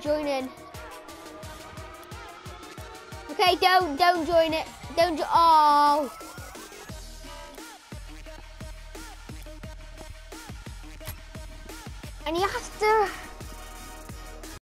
join in. Okay, don't, don't join it. Don't jo- oh. And you have to